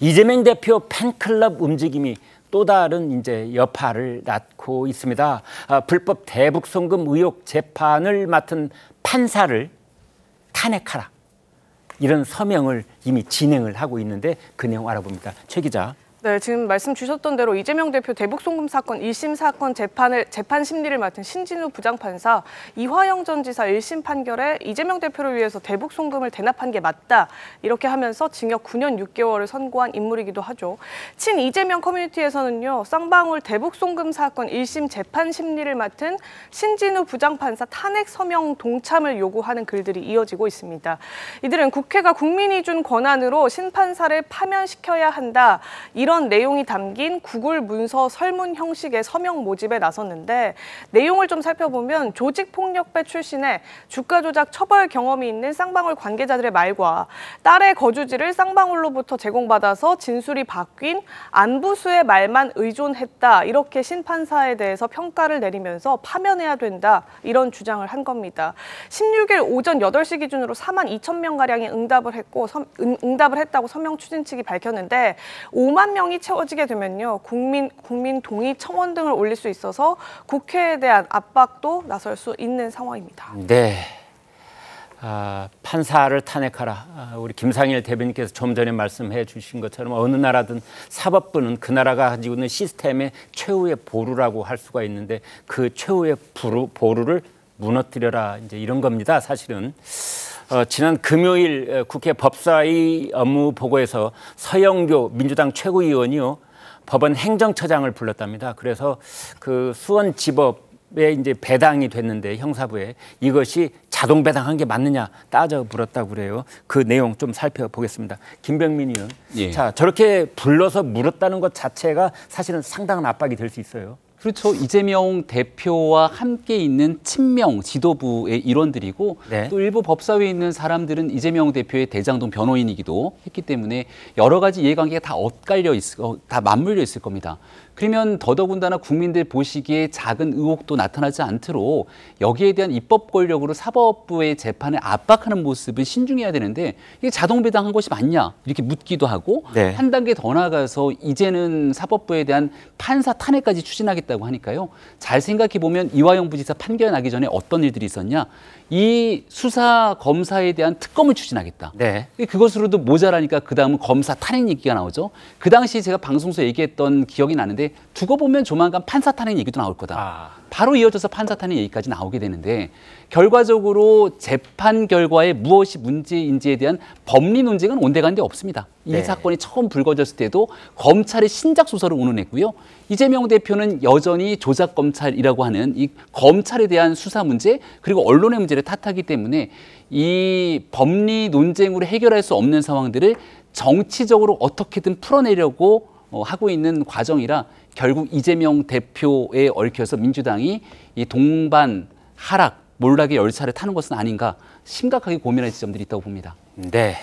이재명 대표 팬클럽 움직임이 또 다른 이제 여파를 낳고 있습니다. 아, 불법 대북 송금 의혹 재판을 맡은 판사를 탄핵하라. 이런 서명을 이미 진행을 하고 있는데 그 내용 알아봅니다. 최 기자. 네, 지금 말씀 주셨던 대로 이재명 대표 대북 송금 사건 1심 사건 재판을 재판 심리를 맡은 신진우 부장판사 이화영 전 지사 1심 판결에 이재명 대표를 위해서 대북 송금을 대납한 게 맞다. 이렇게 하면서 징역 9년 6개월을 선고한 인물이기도 하죠. 친 이재명 커뮤니티에서는요. 쌍방울 대북 송금 사건 1심 재판 심리를 맡은 신진우 부장판사 탄핵 서명 동참을 요구하는 글들이 이어지고 있습니다. 이들은 국회가 국민이 준 권한으로 신판사를 파면시켜야 한다. 이런 내용이 담긴 구글 문서 설문 형식의 서명 모집에 나섰는데 내용을 좀 살펴보면 조직폭력배 출신의 주가 조작 처벌 경험이 있는 쌍방울 관계자들의 말과 딸의 거주지를 쌍방울로부터 제공받아서 진술이 바뀐 안부수의 말만 의존했다. 이렇게 신판사에 대해서 평가를 내리면서 파면해야 된다. 이런 주장을 한 겁니다. 16일 오전 8시 기준으로 4만 2천 명가량이 응답을 했고 응답을 했다고 서명 추진 측이 밝혔는데 5만 명이 채워지게 되면요. 국민, 국민 동의 청원 등을 올릴 수 있어서 국회에 대한 압박도 나설 수 있는 상황입니다. 네. 아, 판사를 탄핵하라. 아, 우리 김상일 대변인께서 좀 전에 말씀해 주신 것처럼 어느 나라든 사법부는 그 나라가 가지고 있는 시스템의 최후의 보루라고 할 수가 있는데 그 최후의 보루, 보루를 무너뜨려라. 이제 이런 겁니다. 사실은. 어, 지난 금요일 국회 법사위 업무 보고에서 서영교 민주당 최고위원이요 법원 행정처장을 불렀답니다. 그래서 그 수원 지법에 이제 배당이 됐는데 형사부에 이것이 자동 배당한 게 맞느냐 따져 물었다고 그래요. 그 내용 좀 살펴보겠습니다. 김병민 의원. 예. 자 저렇게 불러서 물었다는 것 자체가 사실은 상당한 압박이 될 수 있어요. 그렇죠. 이재명 대표와 함께 있는 친명 지도부의 일원들이고 네. 또 일부 법사위에 있는 사람들은 이재명 대표의 대장동 변호인이기도 했기 때문에 여러 가지 이해관계가 다 엇갈려 있을, 다 맞물려 있을 겁니다. 그러면 더더군다나 국민들 보시기에 작은 의혹도 나타나지 않도록 여기에 대한 입법 권력으로 사법부의 재판을 압박하는 모습을 신중해야 되는데 이게 자동 배당한 것이 맞냐 이렇게 묻기도 하고 네. 한 단계 더 나가서 이제는 사법부에 대한 판사 탄핵까지 추진하 겠다고 하니까요. 잘 생각해 보면 이화영 부지사 판결 나기 전에 어떤 일들이 있었냐 이 수사 검사에 대한 특검을 추진하겠다. 네. 그것으로도 모자라니까 그 다음은 검사 탄핵 얘기가 나오죠. 그 당시 제가 방송에서 얘기했던 기억이 나는데 두고 보면 조만간 판사 탄핵 얘기도 나올 거다. 아. 바로 이어져서 판사 탄핵 얘기까지 나오게 되는데 결과적으로 재판 결과에 무엇이 문제인지에 대한 법리 논쟁은 온데간데 없습니다. 이 네. 사건이 처음 불거졌을 때도 검찰의 신작 소설을 운운했고요. 이재명 대표는 여전히 조작 검찰이라고 하는 이 검찰에 대한 수사 문제 그리고 언론의 문제를 탓하기 때문에 이 법리 논쟁으로 해결할 수 없는 상황들을 정치적으로 어떻게든 풀어내려고 어, 하고 있는 과정이라 결국 이재명 대표에 얽혀서 민주당이 이 동반 하락 몰락의 열차를 타는 것은 아닌가 심각하게 고민할 지점들이 있다고 봅니다. 네.